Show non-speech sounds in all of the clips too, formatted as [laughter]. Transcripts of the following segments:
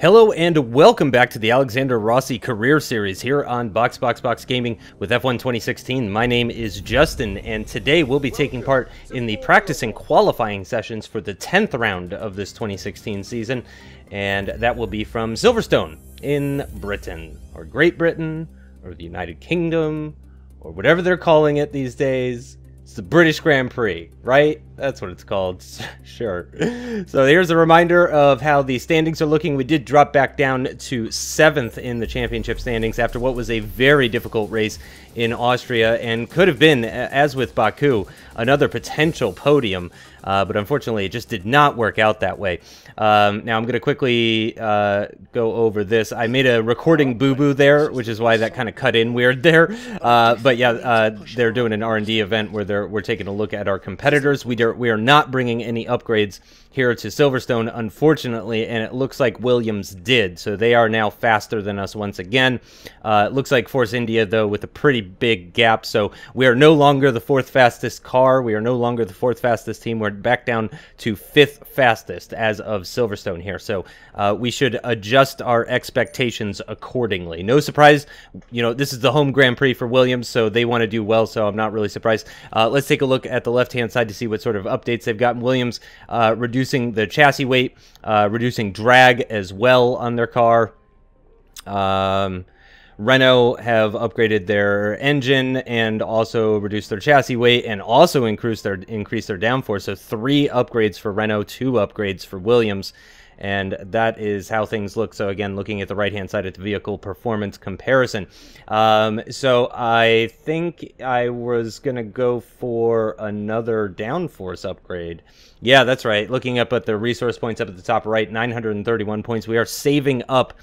Hello and welcome back to the Alexander Rossi Career Series here on Box Box Box Gaming with F1 2016. My name is Justin, and today we'll be taking part in the practice and qualifying sessions for the 10th round of this 2016 season, and that will be from Silverstone in Britain, or Great Britain, or the United Kingdom, or whatever they're calling it these days. It's the British Grand Prix, right? That's what it's called. [laughs] sure. So here's a reminder of how the standings are looking. We did drop back down to seventh in the championship standings after what was a very difficult race in Austria and could have been, as with Baku, another potential podium. Uh, but unfortunately, it just did not work out that way. Um, now, I'm going to quickly uh, go over this. I made a recording boo-boo there, which is why that kind of cut in weird there. Uh, but yeah, uh, they're doing an R&D event where they're, we're taking a look at our competitors. We, we are not bringing any upgrades here to Silverstone, unfortunately, and it looks like Williams did. So they are now faster than us once again. Uh, it looks like Force India, though, with a pretty big gap. So we are no longer the fourth fastest car. We are no longer the fourth fastest team. We're back down to fifth fastest as of Silverstone here. So uh, we should adjust our expectations accordingly. No surprise, you know, this is the home Grand Prix for Williams, so they want to do well, so I'm not really surprised. Uh, let's take a look at the left-hand side to see what sort of updates they've gotten. Williams uh, reducing the chassis weight, uh, reducing drag as well on their car. Um, Renault have upgraded their engine and also reduced their chassis weight and also increased their increased their downforce. So three upgrades for Renault, two upgrades for Williams. And that is how things look. So again, looking at the right-hand side at the vehicle performance comparison. Um, so I think I was going to go for another downforce upgrade. Yeah, that's right. Looking up at the resource points up at the top right, 931 points. We are saving up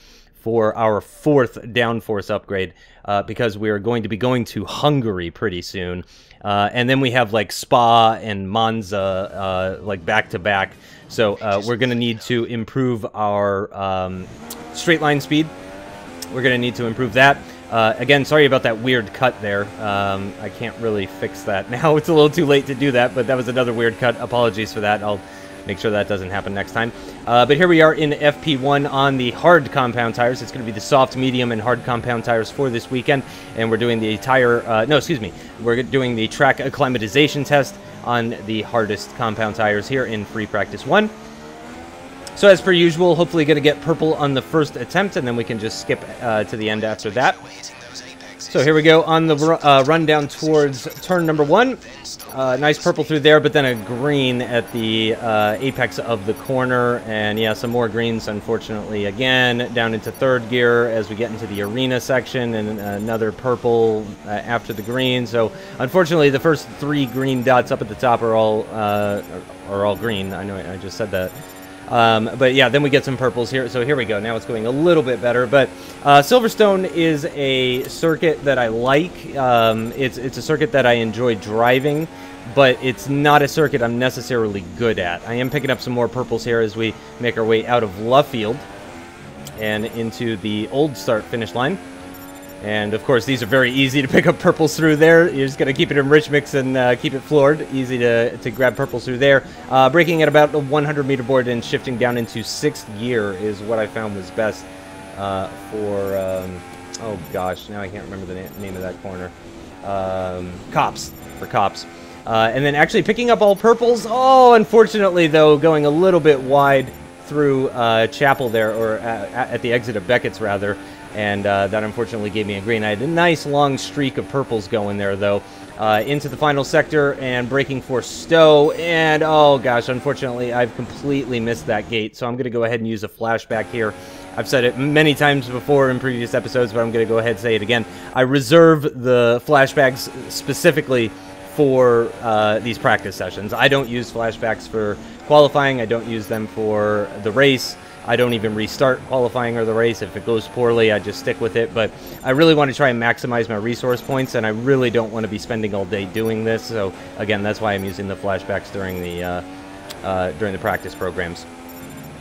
for our fourth downforce upgrade uh, because we are going to be going to Hungary pretty soon. Uh, and then we have like Spa and Monza uh, like back to back. So uh, we're going to need to improve our um, straight line speed. We're going to need to improve that. Uh, again, sorry about that weird cut there. Um, I can't really fix that [laughs] now. It's a little too late to do that, but that was another weird cut. Apologies for that. I'll make sure that doesn't happen next time. Uh, but here we are in FP1 on the hard compound tires. It's going to be the soft, medium, and hard compound tires for this weekend. And we're doing the tire, uh, no, excuse me, we're doing the track acclimatization test on the hardest compound tires here in free practice one. So as per usual, hopefully going to get purple on the first attempt, and then we can just skip uh, to the end after that. So here we go on the uh, run down towards turn number one. Uh, nice purple through there, but then a green at the uh, apex of the corner. And yeah, some more greens, unfortunately, again, down into third gear as we get into the arena section, and another purple uh, after the green. So unfortunately, the first three green dots up at the top are all, uh, are all green. I know I just said that. Um, but yeah, then we get some purples here. So here we go. Now it's going a little bit better. But uh, Silverstone is a circuit that I like. Um, it's it's a circuit that I enjoy driving, but it's not a circuit I'm necessarily good at. I am picking up some more purples here as we make our way out of Luffield and into the old start finish line. And of course, these are very easy to pick up purples through there. You're just going to keep it in rich mix and uh, keep it floored. Easy to, to grab purples through there. Uh, braking at about the 100 meter board and shifting down into sixth gear is what I found was best uh, for, um, oh gosh, now I can't remember the na name of that corner. Um, Copse, for Copse. Uh, and then actually picking up all purples. Oh, unfortunately, though, going a little bit wide through uh, Chapel there, or at, at the exit of Beckett's, rather and uh, that unfortunately gave me a green. I had a nice long streak of purples going there, though. Uh, into the final sector and braking for Stowe, and oh gosh, unfortunately, I've completely missed that gate, so I'm going to go ahead and use a flashback here. I've said it many times before in previous episodes, but I'm going to go ahead and say it again. I reserve the flashbacks specifically for uh, these practice sessions. I don't use flashbacks for qualifying, I don't use them for the race. I don't even restart qualifying or the race. If it goes poorly, I just stick with it. But I really want to try and maximize my resource points, and I really don't want to be spending all day doing this. So again, that's why I'm using the flashbacks during the uh, uh, during the practice programs.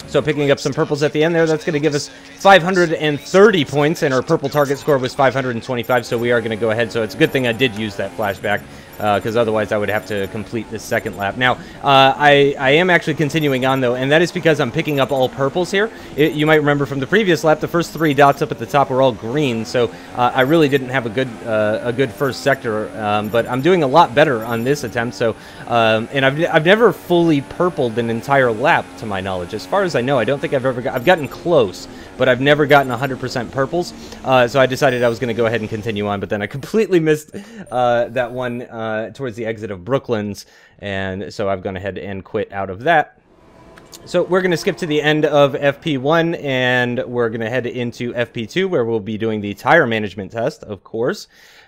So picking up some purples at the end there, that's going to give us 530 points, and our purple target score was 525, so we are going to go ahead. So it's a good thing I did use that flashback. Because uh, otherwise I would have to complete this second lap. Now, uh, I, I am actually continuing on, though, and that is because I'm picking up all purples here. It, you might remember from the previous lap, the first three dots up at the top were all green, so uh, I really didn't have a good uh, a good first sector, um, but I'm doing a lot better on this attempt, so, um, and I've, I've never fully purpled an entire lap, to my knowledge. As far as I know, I don't think I've ever got, I've gotten close, but I've never gotten 100% purples, uh, so I decided I was going to go ahead and continue on, but then I completely missed uh, that one uh, towards the exit of Brooklands, and so I've gone ahead and quit out of that. So we're going to skip to the end of FP1, and we're going to head into FP2, where we'll be doing the tire management test, of course.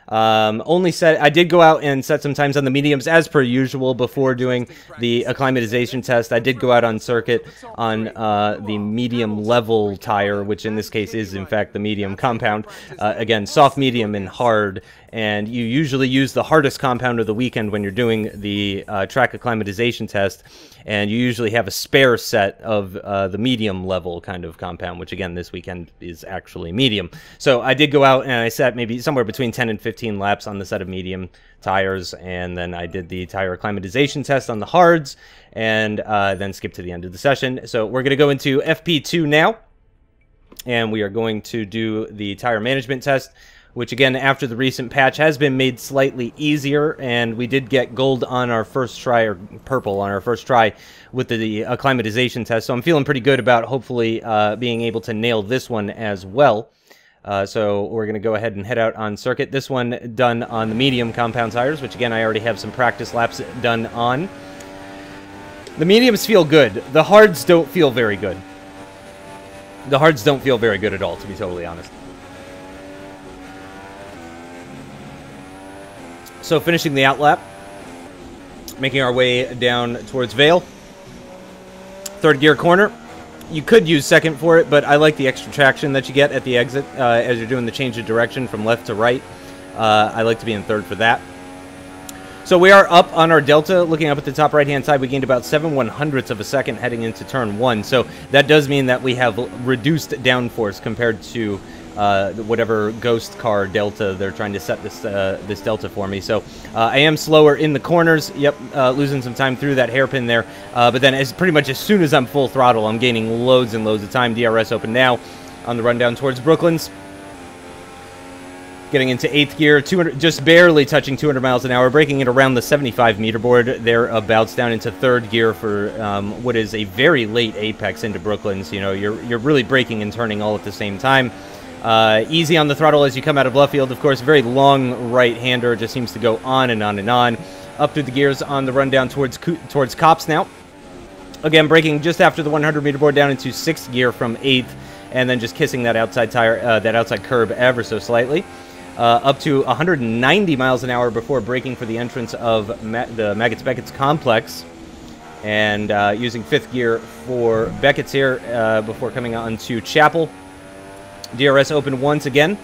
Um, only set, I did go out and set some times on the mediums as per usual before doing the acclimatization test. I did go out on circuit on uh, the medium level tire, which in this case is in fact the medium compound. Uh, again, soft, medium, and hard. And you usually use the hardest compound of the weekend when you're doing the uh, track acclimatization test and you usually have a spare set of uh, the medium level kind of compound, which again this weekend is actually medium. So I did go out and I set maybe somewhere between 10 and 15 laps on the set of medium tires, and then I did the tire acclimatization test on the hards, and uh, then skipped to the end of the session. So we're going to go into FP2 now, and we are going to do the tire management test which again, after the recent patch, has been made slightly easier, and we did get gold on our first try, or purple on our first try with the acclimatization test, so I'm feeling pretty good about hopefully uh, being able to nail this one as well. Uh, so we're going to go ahead and head out on circuit. This one done on the medium compound tires, which again, I already have some practice laps done on. The mediums feel good. The hards don't feel very good. The hards don't feel very good at all, to be totally honest. So finishing the outlap, making our way down towards Vale. Third gear corner. You could use second for it, but I like the extra traction that you get at the exit uh, as you're doing the change of direction from left to right. Uh, I like to be in third for that. So we are up on our delta. Looking up at the top right-hand side, we gained about 7 one hundredths of a second heading into turn 1. So that does mean that we have reduced downforce compared to uh, whatever ghost car delta they're trying to set this uh, this delta for me. So uh, I am slower in the corners. Yep, uh, losing some time through that hairpin there. Uh, but then as pretty much as soon as I'm full throttle, I'm gaining loads and loads of time. DRS open now on the rundown towards Brooklands. Getting into eighth gear, 200, just barely touching 200 miles an hour, braking it around the 75 meter board thereabouts down into third gear for um, what is a very late apex into Brooklands. You know, you're you're really braking and turning all at the same time. Uh, easy on the throttle as you come out of Luffield. Of course, very long right-hander. Just seems to go on and on and on. Up through the gears on the run down towards towards Copse now. Again, braking just after the 100 meter board down into sixth gear from eighth, and then just kissing that outside tire, uh, that outside curb ever so slightly. Uh, up to 190 miles an hour before braking for the entrance of Ma the Maggotts Beckett's complex. And uh, using fifth gear for Beckett's here uh, before coming on to Chapel. DRS open once again.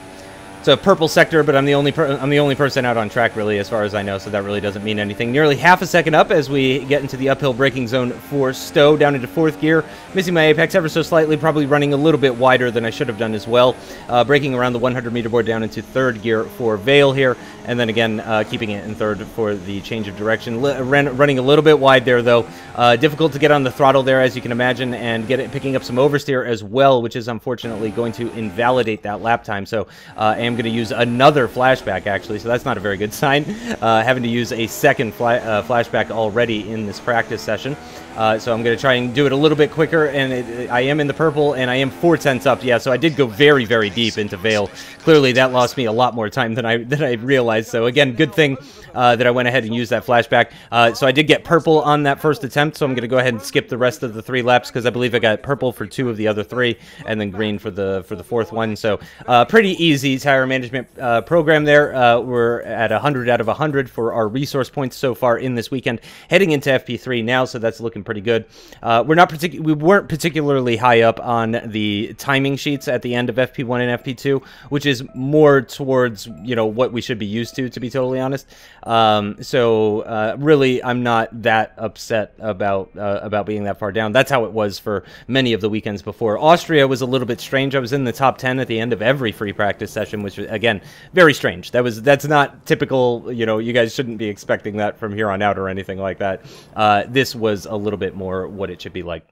It's a purple sector, but I'm the only I'm the only person out on track really, as far as I know, so that really doesn't mean anything. Nearly half a second up as we get into the uphill braking zone for Stowe, down into fourth gear, missing my apex ever so slightly, probably running a little bit wider than I should have done as well. Uh, braking around the 100 meter board down into third gear for Vale here, and then again uh, keeping it in third for the change of direction. L running a little bit wide there though, uh, difficult to get on the throttle there as you can imagine, and get it picking up some oversteer as well, which is unfortunately going to invalidate that lap time. So uh, I am going to use another flashback actually, so that's not a very good [laughs] sign. Uh, having to use a second uh, flashback already in this practice session. Uh, so I'm going to try and do it a little bit quicker, and it, I am in the purple, and I am four tenths up. Yeah, so I did go very, very deep into Vale. Clearly, that lost me a lot more time than I than I realized. So again, good thing uh, that I went ahead and used that flashback. Uh, so I did get purple on that first attempt, so I'm going to go ahead and skip the rest of the three laps because I believe I got purple for two of the other three, and then green for the for the fourth one. So uh, pretty easy tire management uh, program there. Uh, we're at 100 out of 100 for our resource points so far in this weekend. Heading into FP3 now, so that's looking pretty good. Uh, we're not partic- we weren't particularly high up on the timing sheets at the end of FP1 and FP2, which is more towards you know what we should be used to, to be totally honest. Um, so uh, really, I'm not that upset about uh, about being that far down. That's how it was for many of the weekends before. Austria was a little bit strange. I was in the top 10 at the end of every free practice session, which again very strange. That was that's not typical. You know, you guys shouldn't be expecting that from here on out or anything like that. Uh, this was a little bit more what it should be like.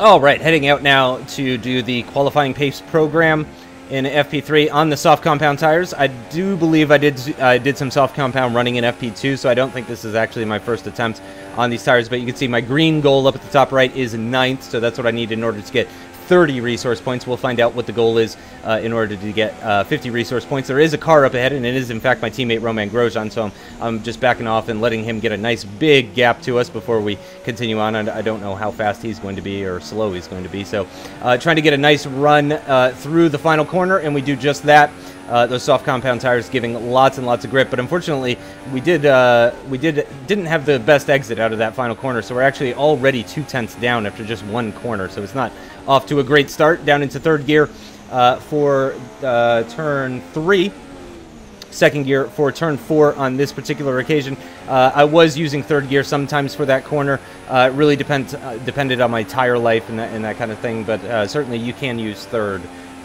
All right, heading out now to do the qualifying pace program in FP3 on the soft compound tires. I do believe I did I did some soft compound running in FP2, so I don't think this is actually my first attempt on these tires. But you can see my green goal up at the top right is ninth, so that's what I need in order to get 30 resource points. We'll find out what the goal is uh, in order to get uh, 50 resource points. There is a car up ahead, and it is, in fact, my teammate Romain Grosjean, so I'm, I'm just backing off and letting him get a nice big gap to us before we continue on. And I don't know how fast he's going to be or slow he's going to be. So uh, trying to get a nice run uh, through the final corner, and we do just that. Uh, those soft compound tires giving lots and lots of grip, but unfortunately, we did uh, we did didn't have the best exit out of that final corner, so we're actually already two tenths down after just one corner. So it's not off to a great start down into third gear uh, for uh, turn three. Second gear for turn four on this particular occasion. Uh, I was using third gear sometimes for that corner. Uh, it really depends uh, depended on my tire life and that, and that kind of thing, but uh, certainly you can use third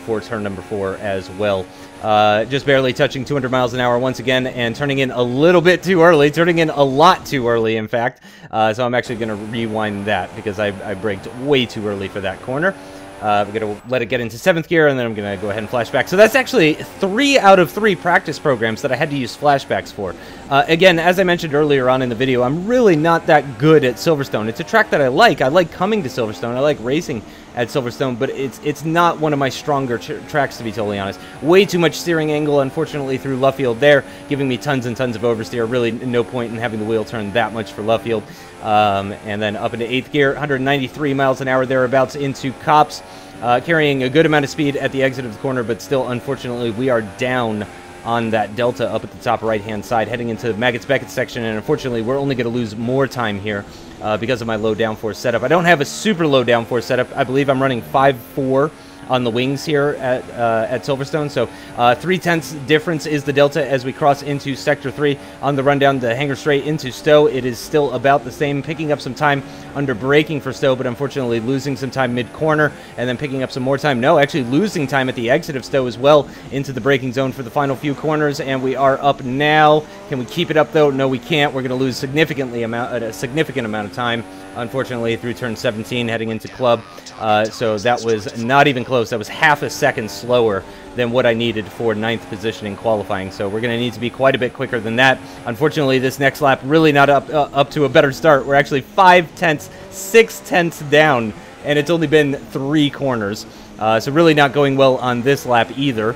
for turn number four as well. Uh, just barely touching 200 miles an hour once again and turning in a little bit too early, turning in a lot too early, in fact. Uh, so I'm actually going to rewind that because I, I braked way too early for that corner. Uh, I'm going to let it get into seventh gear, and then I'm going to go ahead and flashback. So that's actually three out of three practice programs that I had to use flashbacks for. Uh, again, as I mentioned earlier on in the video, I'm really not that good at Silverstone. It's a track that I like. I like coming to Silverstone. I like racing at Silverstone, but it's it's not one of my stronger tracks to be totally honest. Way too much steering angle, unfortunately, through Luffield there, giving me tons and tons of oversteer. Really, no point in having the wheel turn that much for Luffield. Um, and then up into eighth gear, 193 miles an hour thereabouts into Copse, uh, carrying a good amount of speed at the exit of the corner, but still, unfortunately, we are down on that delta up at the top right hand side heading into Maggotts Beckett section and unfortunately we're only going to lose more time here uh, because of my low downforce setup. I don't have a super low downforce setup. I believe I'm running 5.4 on the wings here at uh, at Silverstone. So uh, three tenths difference is the delta as we cross into Sector 3 on the run down the Hangar Straight into Stowe. It is still about the same, picking up some time under braking for Stowe, but unfortunately losing some time mid-corner and then picking up some more time. No, actually losing time at the exit of Stowe as well into the braking zone for the final few corners, and we are up now. Can we keep it up though? No, we can't. We're going to lose significantly amount a significant amount of time unfortunately, through turn 17 heading into club. Uh, so that was not even close. That was half a second slower than what I needed for ninth position in qualifying. So we're going to need to be quite a bit quicker than that. Unfortunately, this next lap really not up uh, up to a better start. We're actually five tenths, six tenths down, and it's only been three corners. Uh, so really not going well on this lap either.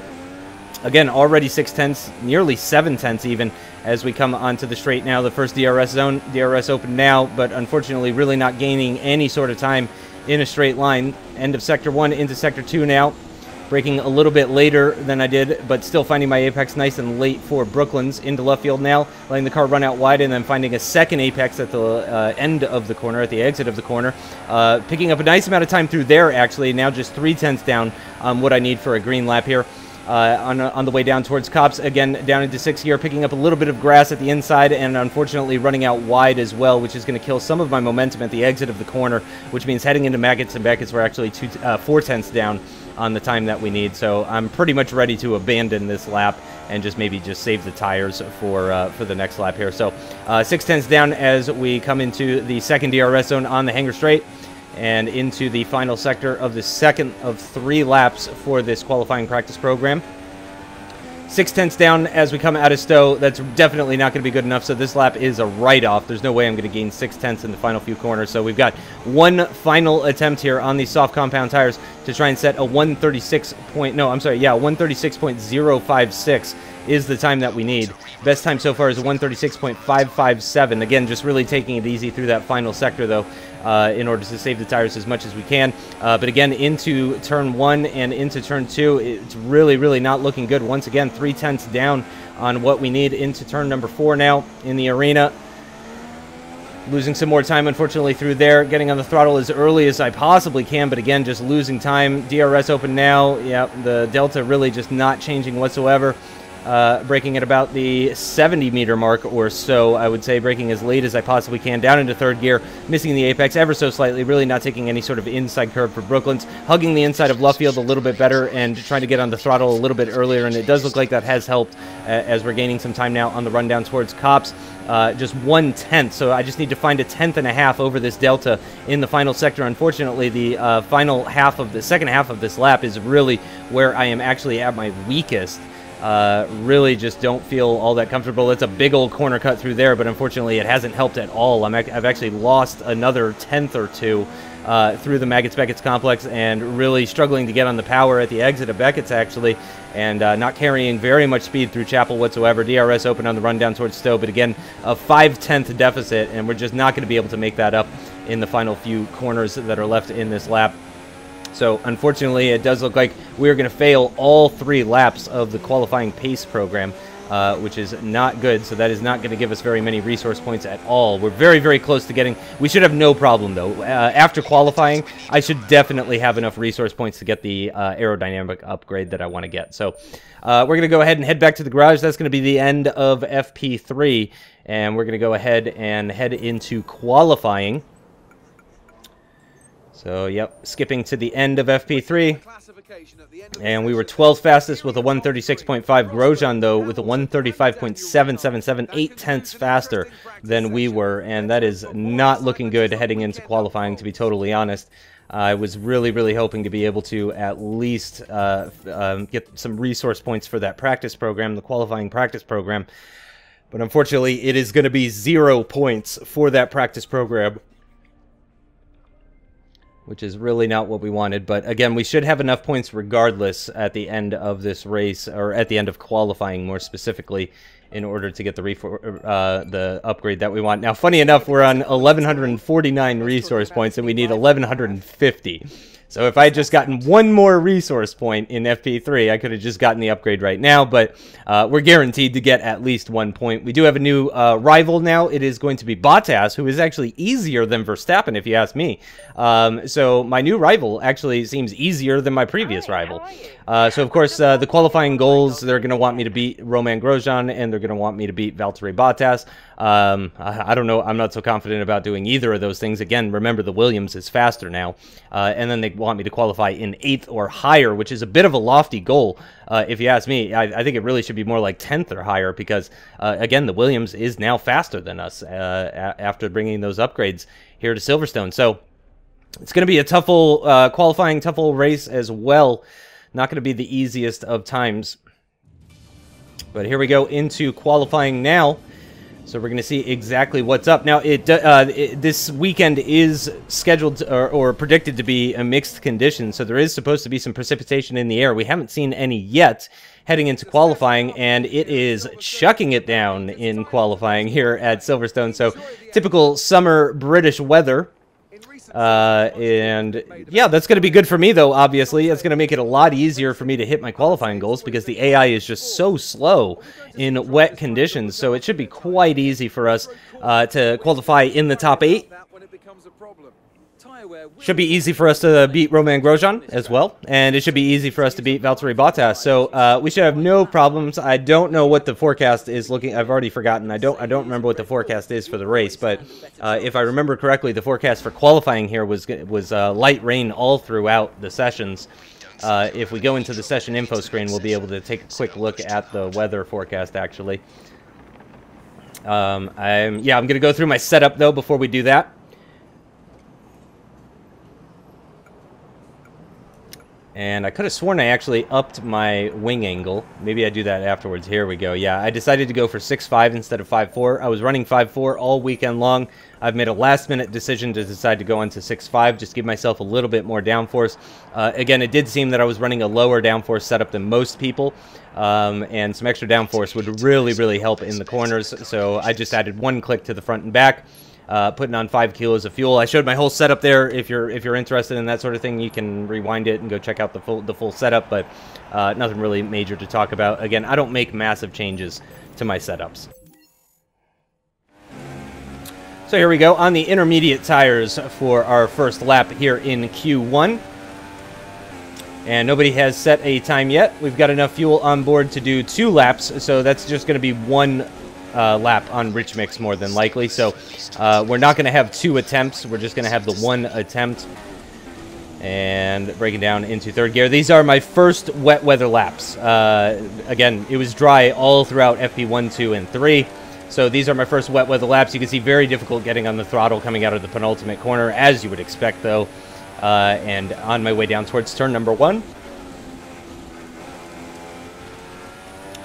Again, already six tenths, nearly seven tenths even, as we come onto the straight now. The first DRS zone, DRS open now, but unfortunately really not gaining any sort of time in a straight line. End of sector one into sector two now Braking a little bit later than I did, but still finding my apex nice and late for Brooklands into Luffield now, letting the car run out wide and then finding a second apex at the uh, end of the corner, at the exit of the corner. Uh, picking up a nice amount of time through there, actually, now just three tenths down on what I need for a green lap here. Uh, on, on the way down towards Copse. Again, down into six here, picking up a little bit of grass at the inside and unfortunately running out wide as well, which is going to kill some of my momentum at the exit of the corner, which means heading into Maggotts and Beckett's, we're actually two, uh, four tenths down on the time that we need. So I'm pretty much ready to abandon this lap and just maybe just save the tires for uh, for the next lap here. So uh, six tenths down as we come into the second DRS zone on the Hangar Straight and into the final sector of the second of three laps for this qualifying practice program. Six tenths down as we come out of Stowe. That's definitely not going to be good enough. So this lap is a write-off. There's no way I'm going to gain six tenths in the final few corners. So we've got one final attempt here on these soft compound tires to try and set a 136 point. No, I'm sorry. Yeah, 136.056 is the time that we need. Best time so far is 136.557. Again, just really taking it easy through that final sector, though, uh, in order to save the tires as much as we can. Uh, but again, into turn one and into turn two, it's really, really not looking good. Once again, three tenths down on what we need into turn number four now in the arena. Losing some more time, unfortunately, through there. Getting on the throttle as early as I possibly can, but again, just losing time. DRS open now. Yep, the Delta really just not changing whatsoever. Uh, braking at about the 70 meter mark or so, I would say, braking as late as I possibly can, down into third gear, missing the apex ever so slightly, really not taking any sort of inside curve for Brooklands, hugging the inside of Luffield a little bit better and trying to get on the throttle a little bit earlier, and it does look like that has helped uh, as we're gaining some time now on the rundown towards Copse. Uh, just one tenth, so I just need to find a tenth and a half over this delta in the final sector. Unfortunately, the uh, final half of the second half of this lap is really where I am actually at my weakest. Uh, really just don't feel all that comfortable. It's a big old corner cut through there, but unfortunately it hasn't helped at all. i have actually lost another tenth or two uh, through the Maggotts Beckett's complex and really struggling to get on the power at the exit of Beckett's actually, and uh, not carrying very much speed through Chapel whatsoever. DRS open on the run down towards Stowe, but again, a five tenth deficit, and we're just not going to be able to make that up in the final few corners that are left in this lap. So unfortunately, it does look like we're going to fail all three laps of the qualifying pace program, uh, which is not good. So that is not going to give us very many resource points at all. We're very, very close to getting... We should have no problem, though. Uh, after qualifying, I should definitely have enough resource points to get the uh, aerodynamic upgrade that I want to get. So uh, we're going to go ahead and head back to the garage. That's going to be the end of FP3. And we're going to go ahead and head into qualifying. So, yep, skipping to the end of FP3. And we were 12th fastest with a 136.5. Grosjean, though, with a 135.777, 8 tenths faster than we were. And that is not looking good heading into qualifying, to be totally honest. I was really, really hoping to be able to at least uh, um, get some resource points for that practice program, the qualifying practice program. But unfortunately, it is going to be zero points for that practice program which is really not what we wanted. But again, we should have enough points regardless at the end of this race, or at the end of qualifying more specifically, in order to get the uh, the upgrade that we want. Now, funny enough, we're on 1,149 resource points, and we need 1,150. So if I had just gotten one more resource point in FP3, I could have just gotten the upgrade right now, but uh, we're guaranteed to get at least one point. We do have a new uh, rival now. It is going to be Bottas, who is actually easier than Verstappen, if you ask me. Um, so my new rival actually seems easier than my previous rival. Uh, so, of course, uh, the qualifying goals, they're going to want me to beat Romain Grosjean, and they're going to want me to beat Valtteri Bottas. Um, I, I, don't know. I'm not so confident about doing either of those things. Again, remember the Williams is faster now. Uh, and then they want me to qualify in eighth or higher, which is a bit of a lofty goal, uh, if you ask me. I, I, think it really should be more like 10th or higher because, uh, again, the Williams is now faster than us uh, after bringing those upgrades here to Silverstone. So it's going to be a tough old, uh, qualifying, tough old race as well. Not going to be the easiest of times. But here we go into qualifying now. So we're going to see exactly what's up. Now, it, uh, it this weekend is scheduled to, or, or, predicted to be a mixed condition, so there is supposed to be some precipitation in the air. We haven't seen any yet heading into qualifying, and it is chucking it down in qualifying here at Silverstone. So typical summer British weather. Uh, and yeah, that's going to be good for me, though, obviously. It's going to make it a lot easier for me to hit my qualifying goals because the AI is just so slow in wet conditions. So it should be quite easy for us uh, to qualify in the top eight. Should be easy for us to beat Romain Grosjean as well, and it should be easy for us to beat Valtteri Bottas. So uh, we should have no problems. I don't know what the forecast is looking. I've already forgotten. I don't. I don't remember what the forecast is for the race. But uh, if I remember correctly, the forecast for qualifying here was was uh, light rain all throughout the sessions. Uh, if we go into the session info screen, we'll be able to take a quick look at the weather forecast. Actually, um, I'm yeah. I'm gonna go through my setup though before we do that. And I could have sworn I actually upped my wing angle. Maybe I do that afterwards. Here we go. Yeah, I decided to go for 6.5 instead of 5.4. I was running 5.4 all weekend long. I've made a last-minute decision to decide to go into 6.5, just give myself a little bit more downforce. Uh, again, it did seem that I was running a lower downforce setup than most people, um, and some extra downforce would really, really help in the corners. So I just added one click to the front and back uh, putting on five kilos of fuel. I showed my whole setup there. If you're if you're interested in that sort of thing, you can rewind it and go check out the full the full setup. But uh, nothing really major to talk about. Again, I don't make massive changes to my setups. So here we go on the intermediate tires for our first lap here in Q1. And nobody has set a time yet. We've got enough fuel on board to do two laps, so that's just going to be one uh, lap on Rich Mix more than likely. So uh, we're not going to have two attempts. We're just going to have the one attempt. And braking down into third gear. These are my first wet weather laps. Uh, again, it was dry all throughout FP1, 2, and 3. So these are my first wet weather laps. You can see very difficult getting on the throttle coming out of the penultimate corner, as you would expect, though. Uh, and on my way down towards turn number one.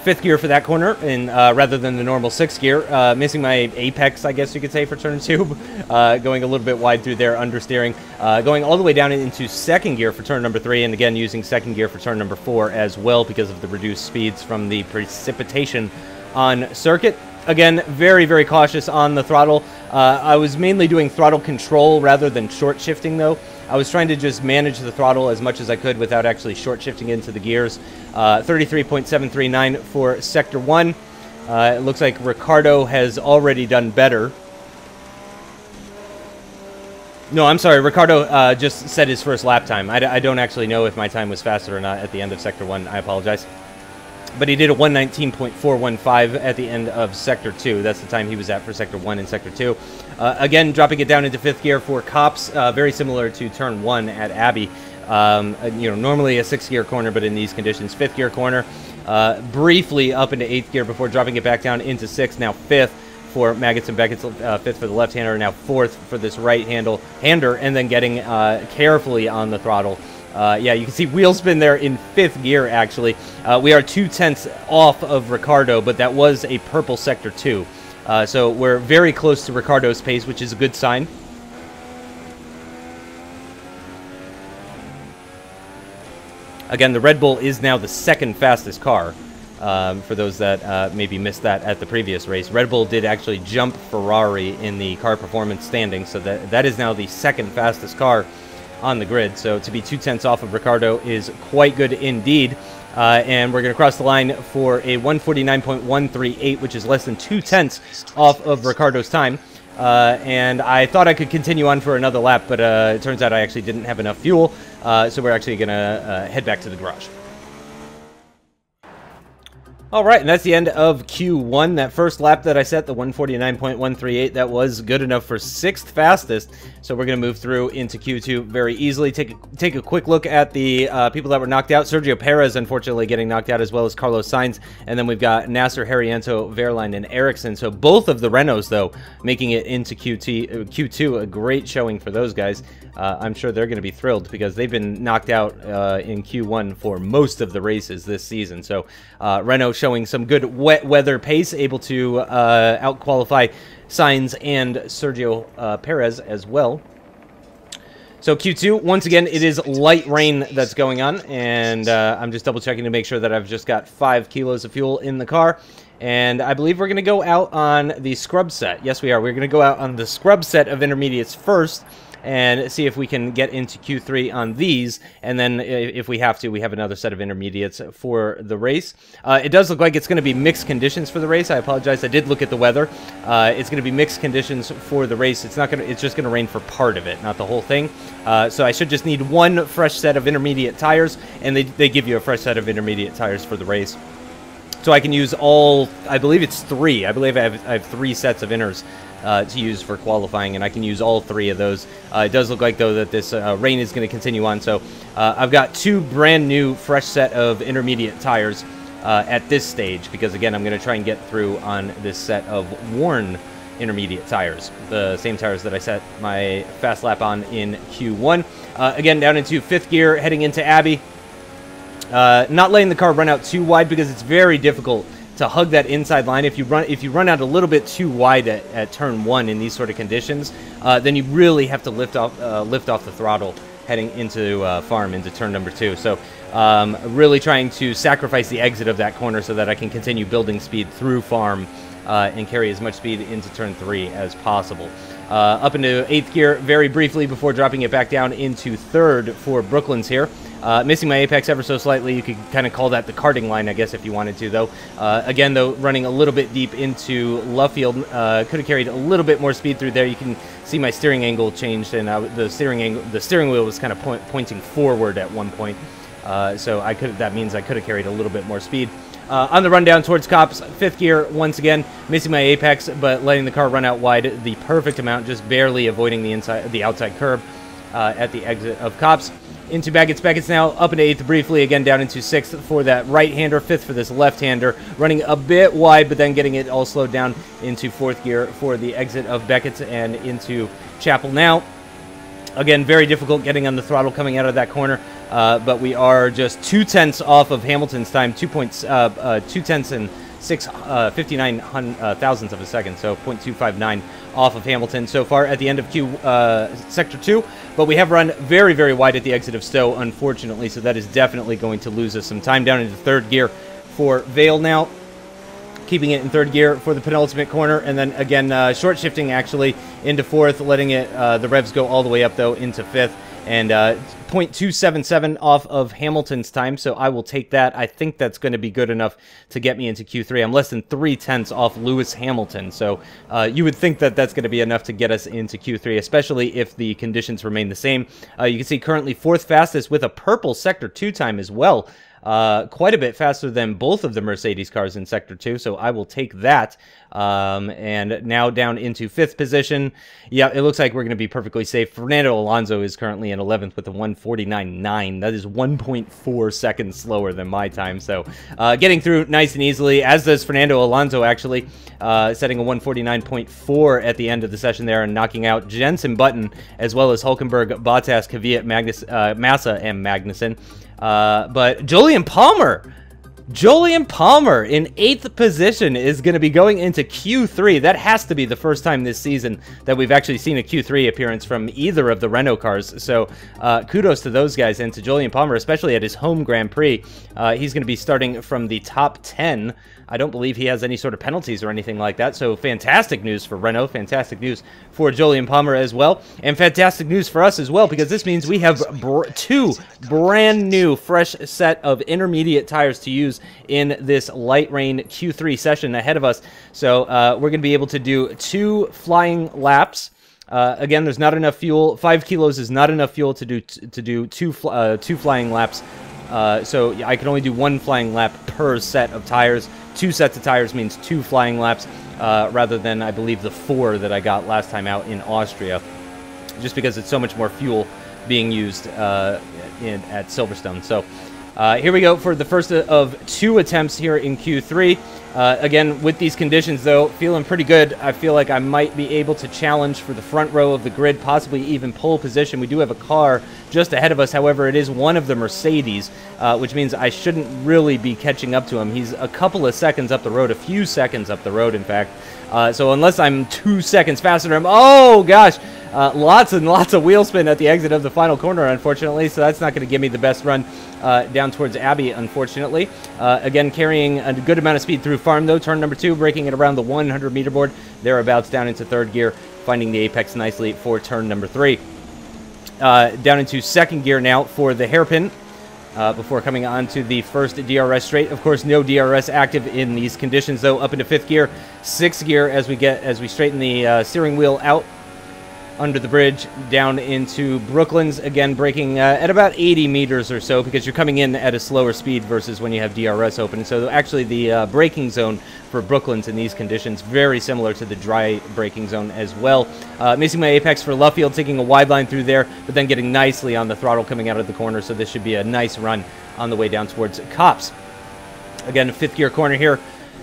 Fifth gear for that corner, and uh, rather than the normal sixth gear, uh, missing my apex, I guess you could say, for turn two, [laughs] uh, going a little bit wide through there, understeering, uh, going all the way down into second gear for turn number three, and again using second gear for turn number four as well because of the reduced speeds from the precipitation on circuit again, very, very cautious on the throttle. Uh, I was mainly doing throttle control rather than short shifting, though. I was trying to just manage the throttle as much as I could without actually short shifting into the gears. Uh, 33.739 for Sector 1. Uh, it looks like Ricciardo has already done better. No, I'm sorry. Ricciardo uh, just set his first lap time. I d- I don't actually know if my time was faster or not at the end of Sector 1. I apologize. But he did a 119.415 at the end of Sector 2. That's the time he was at for Sector 1 and Sector 2. Uh, again, dropping it down into fifth gear for Copse, uh, very similar to Turn 1 at Abbey. Um, you know, normally a sixth gear corner, but in these conditions, fifth gear corner. Uh, briefly up into eighth gear before dropping it back down into sixth, now fifth for Maggotts and Beckett's uh, fifth for the left-hander, now fourth for this right handle hander, and then getting uh, carefully on the throttle uh, yeah, you can see wheel spin there in fifth gear, actually. We are two tenths off of Ricciardo, but that was a purple sector two. Uh, so we're very close to Ricciardo's pace, which is a good sign. Again, the Red Bull is now the second fastest car. Um, for those that uh, maybe missed that at the previous race, Red Bull did actually jump Ferrari in the car performance standing, so that that is now the second fastest car on the grid. So to be two tenths off of Ricciardo is quite good indeed. Uh, and we're going to cross the line for a 149.138, which is less than two tenths off of Ricciardo's time. Uh, and I thought I could continue on for another lap, but uh, it turns out I actually didn't have enough fuel. Uh, so we're actually going to uh, head back to the garage. All right, and that's the end of Q1. That first lap that I set, the 149.138, that was good enough for sixth fastest. So we're going to move through into Q2 very easily. Take a, take a quick look at the uh, people that were knocked out. Sergio Perez, unfortunately, getting knocked out, as well as Carlos Sainz. And then we've got Nasr, Haryanto, Wehrlein, and Ericsson. So both of the Renaults, though, making it into QT, uh, Q2. A great showing for those guys. Uh, I'm sure they're going to be thrilled because they've been knocked out uh, in Q1 for most of the races this season. So uh, Renault showing some good wet weather pace, able to uh, outqualify Sainz and Sergio uh, Perez as well. So Q2, once again, it is light rain that's going on, and uh, I'm just double checking to make sure that I've just got five kilos of fuel in the car. And I believe we're going to go out on the scrub set. Yes, we are. We're going to go out on the scrub set of intermediates first, and see if we can get into Q3 on these. And then if we have to, we have another set of intermediates for the race. Uh, it does look like it's going to be mixed conditions for the race. I apologize. I did look at the weather. Uh, it's going to be mixed conditions for the race. It's not going to. It's just going to rain for part of it, not the whole thing. Uh, so I should just need one fresh set of intermediate tires, and they, they give you a fresh set of intermediate tires for the race. So I can use all, I believe it's three. I believe I have, I have three sets of inters uh, to use for qualifying, and I can use all three of those. Uh, it does look like, though, that this uh, rain is going to continue on, so uh, I've got two brand new fresh set of intermediate tires uh, at this stage, because, again, I'm going to try and get through on this set of worn intermediate tires, the same tires that I set my fast lap on in Q1. Uh, again, down into fifth gear, heading into Abbey. Not letting the car run out too wide because it's very difficult to hug that inside line. If you run if you run out a little bit too wide at, at turn one in these sort of conditions, uh, then you really have to lift off uh, lift off the throttle heading into uh, farm into turn number two. So um, really trying to sacrifice the exit of that corner so that I can continue building speed through farm uh, and carry as much speed into turn three as possible. Uh, up into eighth gear very briefly before dropping it back down into third for Brooklands here. Uh, missing my apex ever so slightly. You could kind of call that the karting line, I guess, if you wanted to, though. Uh, again, though, running a little bit deep into Luffield. Uh, could have carried a little bit more speed through there. You can see my steering angle changed, and uh, the steering angle, the steering wheel was kind of point, pointing forward at one point. Uh, so I could. That means I could have carried a little bit more speed. Uh, on the run down towards Copse, fifth gear once again, missing my apex, but letting the car run out wide the perfect amount, just barely avoiding the inside, the outside curb at the exit of Copse. Into Maggotts Beckett's now, up into eighth briefly, again down into sixth for that right-hander, fifth for this left-hander, running a bit wide, but then getting it all slowed down into fourth gear for the exit of Beckett's and into Chapel now. Again, very difficult getting on the throttle coming out of that corner. Uh, but we are just two tenths off of Hamilton's time, two points, uh, uh, two tenths and six uh, 59 uh, thousandths of a second, so 0.259 off of Hamilton so far at the end of Q uh, sector two. But we have run very, very wide at the exit of Stowe, unfortunately, so that is definitely going to lose us some time down into third gear for Vale now. Keeping it in third gear for the penultimate corner, and then again short shifting actually into fourth, letting it the revs go all the way up though into fifth and uh, 0.277 off of Hamilton's time, so I will take that. I think that's going to be good enough to get me into Q3. I'm less than three tenths off Lewis Hamilton, so uh, you would think that that's going to be enough to get us into Q3, especially if the conditions remain the same. Uh, you can see currently fourth fastest with a purple Sector 2 time as well uh, quite a bit faster than both of the Mercedes cars in Sector 2, so I will take that. Um, and now down into fifth position. Yeah, it looks like we're going to be perfectly safe. Fernando Alonso is currently in 11th with a 149.9. That is 1.4 seconds slower than my time, so uh, getting through nice and easily, as does Fernando Alonso, actually, uh, setting a 149.4 at the end of the session there and knocking out Jenson Button, as well as Hulkenberg, Bottas, Kvyat, Magnus, uh, Massa, and Magnussen. Uh, but Jolyon Palmer, Jolyon Palmer in eighth position is going to be going into Q3. That has to be the first time this season that we've actually seen a Q3 appearance from either of the Renault cars. So uh, kudos to those guys and to Jolyon Palmer, especially at his home Grand Prix. Uh, he's going to be starting from the top 10 I don't believe he has any sort of penalties or anything like that. So fantastic news for Renault, fantastic news for Jolyon Palmer as well, and fantastic news for us as well because this means we have br two brand new fresh set of intermediate tires to use in this light rain Q3 session ahead of us. So uh, we're going to be able to do two flying laps. Uh, again, there's not enough fuel. Five kilos is not enough fuel to do to do two uh, two flying laps. Uh, so I can only do one flying lap per set of tires two sets of tires means two flying laps uh, rather than, I believe, the four that I got last time out in Austria, just because it's so much more fuel being used uh, in, at Silverstone. So uh, here we go for the first of two attempts here in Q3. Uh, again, with these conditions, though, feeling pretty good. I feel like I might be able to challenge for the front row of the grid, possibly even pole position. We do have a car just ahead of us. However, it is one of the Mercedes, uh, which means I shouldn't really be catching up to him. He's a couple of seconds up the road, a few seconds up the road, in fact. Uh, so unless I'm two seconds faster than him, oh gosh, uh, lots and lots of wheel spin at the exit of the final corner, unfortunately. So that's not going to give me the best run uh, down towards Abbey, unfortunately. Uh, again, carrying a good amount of speed through farm, though. Turn number two, braking it around the 100 meter board, thereabouts down into third gear, finding the apex nicely for turn number three. Uh, down into second gear now for the hairpin. Uh, before coming on to the first DRS straight. Of course, no DRS active in these conditions, though. Up into fifth gear, sixth gear as we get as we straighten the uh, steering wheel out under the bridge down into Brooklands, again braking uh, at about 80 meters or so because you're coming in at a slower speed versus when you have DRS open. So actually the uh, braking zone for Brooklands in these conditions, very similar to the dry braking zone as well. Uh, missing my apex for Luffield, taking a wide line through there, but then getting nicely on the throttle coming out of the corner, so this should be a nice run on the way down towards Copse. Again, fifth gear corner here.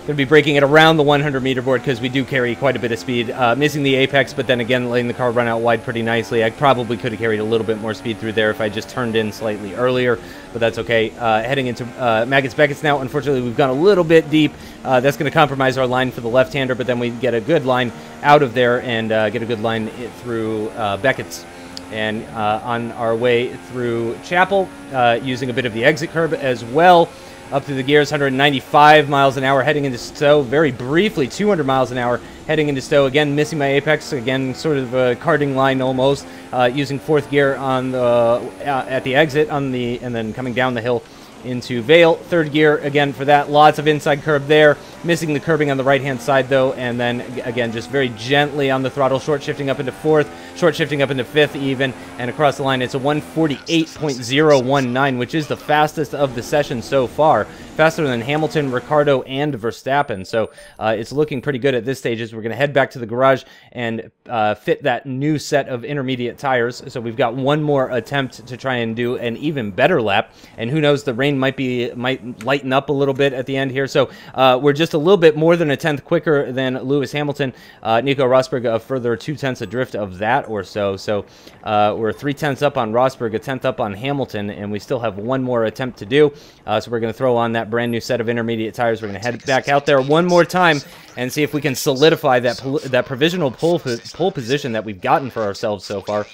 Going to be braking it around the 100 meter board because we do carry quite a bit of speed. Uh, missing the apex, but then again, letting the car run out wide pretty nicely. I probably could have carried a little bit more speed through there if I just turned in slightly earlier, but that's okay. Uh, heading into uh, Maggotts Beckett's now. Unfortunately, we've gone a little bit deep. Uh, that's going to compromise our line for the left-hander, but then we get a good line out of there and uh, get a good line through uh, Beckett's and uh, on our way through Chapel, uh, using a bit of the exit curb as well. Up through the gears, 195 miles an hour heading into Stowe. Very briefly, 200 miles an hour heading into Stowe. Again, missing my apex. Again, sort of a karting line almost. Uh, using fourth gear on the uh, at the exit on the and then coming down the hill into Vale. Third gear again for that. Lots of inside curb there. Missing the curbing on the right hand side though. And then again, just very gently on the throttle. Short shifting up into fourth. Short shifting up into fifth even. And across the line, it's a 148.019, which is the fastest of the session so far faster than Hamilton, Ricciardo, and Verstappen. So uh, it's looking pretty good at this stage as we're going to head back to the garage and uh, fit that new set of intermediate tires. So we've got one more attempt to try and do an even better lap. And who knows, the rain might be might lighten up a little bit at the end here. So uh, we're just a little bit more than a tenth quicker than Lewis Hamilton. Uh, Nico Rosberg a further two tenths adrift of that or so. So uh, we're three tenths up on Rosberg, a tenth up on Hamilton, and we still have one more attempt to do. Uh, so we're going to throw on that brand new set of intermediate tires. We're going to head back out there one more time and see if we can solidify that that provisional pole, pole position that we've gotten for ourselves so far.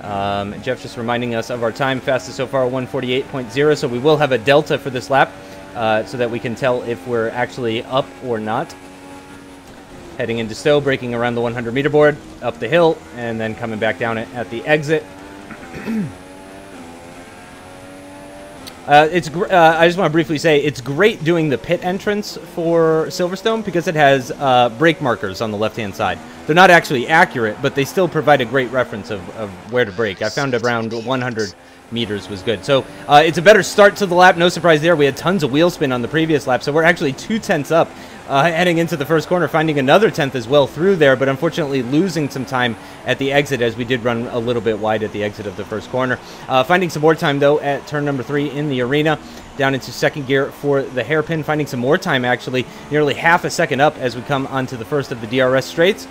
Um, Jeff just reminding us of our time fastest so far, 148.0, so we will have a delta for this lap uh, so that we can tell if we're actually up or not. Heading into Stowe, braking around the 100 meter board, up the hill, and then coming back down at the exit. [clears throat] Uh, it's. Uh, I just want to briefly say it's great doing the pit entrance for Silverstone because it has uh, brake markers on the left-hand side. They're not actually accurate, but they still provide a great reference of, of where to brake. I found around 100 meters was good. So uh, it's a better start to the lap. No surprise there. We had tons of wheel spin on the previous lap, so we're actually two tenths up uh, heading into the first corner, finding another tenth as well through there, but unfortunately losing some time at the exit as we did run a little bit wide at the exit of the first corner. Uh, finding some more time though at turn number three in the arena down into second gear for the hairpin, finding some more time actually, nearly half a second up as we come onto the first of the DRS straights.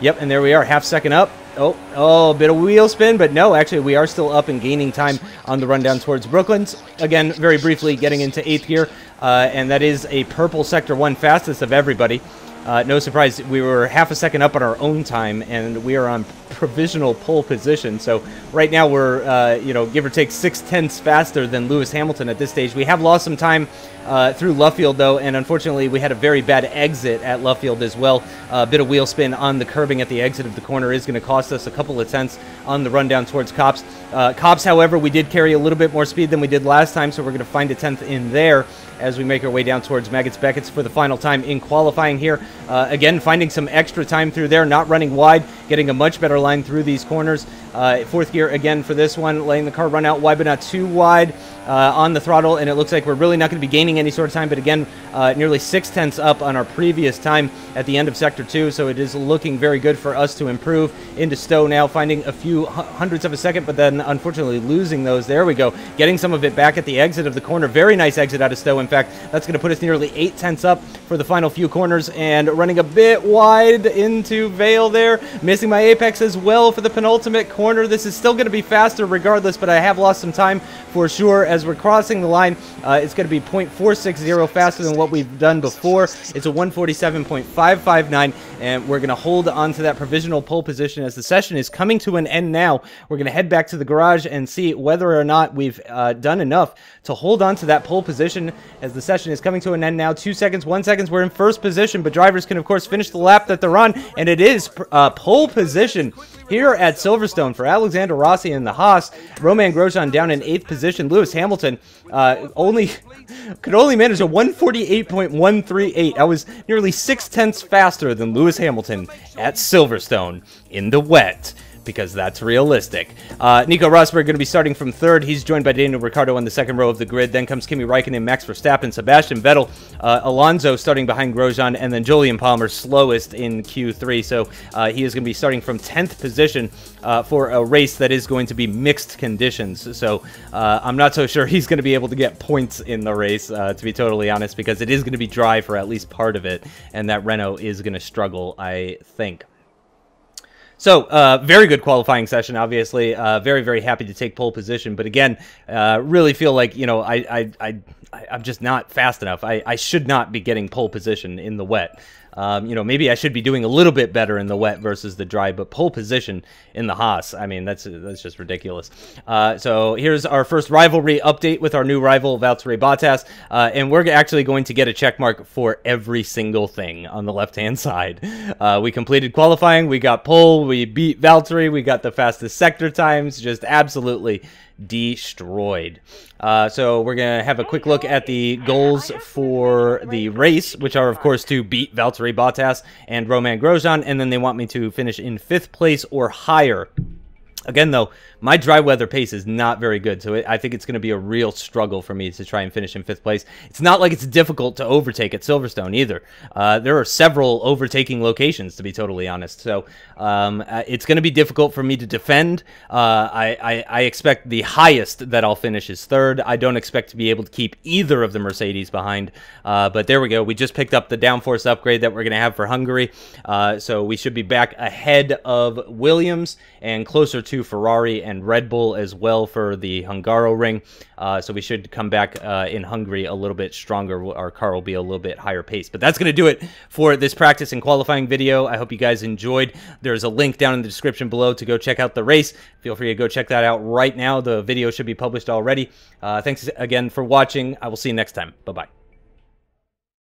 Yep, and there we are, half second up. Oh, oh, a bit of wheel spin, but no, actually, we are still up and gaining time on the rundown towards Brooklands. Again, very briefly, getting into eighth gear, uh, and that is a purple Sector 1 fastest of everybody. Uh, no surprise, we were half a second up on our own time, and we are on provisional pole position. So right now we're, uh, you know, give or take six tenths faster than Lewis Hamilton at this stage. We have lost some time uh, through Luffield, though, and unfortunately we had a very bad exit at Luffield as well. a bit of wheel spin on the curbing at the exit of the corner is going to cost us a couple of tenths on the run down towards Copse. Uh, Copse, however, we did carry a little bit more speed than we did last time, so we're going to find a tenth in there as we make our way down towards Maggotts Becketts for the final time in qualifying here. Uh, again, finding some extra time through there, not running wide, getting a much better line through these corners. Uh, fourth gear again for this one, letting the car run out wide but not too wide uh, on the throttle, and it looks like we're really not going to be gaining any sort of time. But again, uh, nearly six tenths up on our previous time at the end of Sector 2, so it is looking very good for us to improve into Stowe now, finding a few hundredths of a second, but then unfortunately losing those. There we go, getting some of it back at the exit of the corner. Very nice exit out of Stowe. In fact, that's going to put us nearly eight tenths up for the final few corners, and running a bit wide into Vale there, missing my apex as well for the penultimate corner. This is still going to be faster regardless, but I have lost some time for sure as we're crossing the line. Uh, it's going to be 0.460 faster than what we've done before. It's a 147.559, and we're going to hold on to that provisional pole position as the session is coming to an end now. We're going to head back to the garage and see whether or not we've uh, done enough to hold on to that pole position as the session is coming to an end now. Two seconds, one seconds, we're in first position, but drivers can, of course, finish the lap that they're on, and it is uh, pole position here at Silverstone for Alexander Rossi and the Haas. Romain Grosjean down in eighth position. Lewis Hamilton uh, only [laughs] could only manage a 148.138. I was nearly six tenths faster than Lewis Hamilton at Silverstone in the wet because that's realistic. Uh, Nico Rosberg going to be starting from third. He's joined by Daniel Ricciardo on the second row of the grid. Then comes Kimi Raikkonen, Max Verstappen, Sebastian Vettel, uh, Alonso starting behind Grosjean, and then Jolyon Palmer slowest in Q3. So uh, he is going to be starting from 10th position uh, for a race that is going to be mixed conditions. So uh, I'm not so sure [laughs] he's going to be able to get points in the race, uh, to be totally honest, because it is going to be dry for at least part of it, and that Renault is going to struggle, I think. So, uh, very good qualifying session, obviously. Uh, very, very happy to take pole position. But again, uh, really feel like, you know, I, I, I, I'm just not fast enough. I, I should not be getting pole position in the wet. Um, you know, maybe I should be doing a little bit better in the wet versus the dry, but pole position in the Haas, I mean, that's that's just ridiculous. Uh, so here's our first rivalry update with our new rival, Valtteri Bottas, uh, and we're actually going to get a check mark for every single thing on the left-hand [laughs] side. Uh, we completed qualifying, we got pole, we beat Valtteri, we got the fastest sector times, just absolutely destroyed. Uh, so we're going to have a quick look at the goals for the race, which are, of course, to beat Valtteri Bottas and Romain Grosjean, and then they want me to finish in fifth place or higher. Again, though, my dry weather pace is not very good, so it, I think it's going to be a real struggle for me to try and finish in fifth place. It's not like it's difficult to overtake at Silverstone either. Uh, there are several overtaking locations, to be totally honest. So um, uh, it's going to be difficult for me to defend. Uh, I, I, I, expect the highest that I'll finish is third. I don't expect to be able to keep either of the Mercedes behind. Uh, but there we go. We just picked up the downforce upgrade that we're going to have for Hungary. Uh, so we should be back ahead of Williams and closer to Ferrari and Red Bull as well for the Hungaroring. Uh, so we should come back uh, in Hungary a little bit stronger. Our car will be a little bit higher pace. But that's going to do it for this practice and qualifying video. I hope you guys enjoyed. There's a link down in the description below to go check out the race. Feel free to go check that out right now. The video should be published already. Uh, thanks again for watching. I will see you next time. Bye-bye.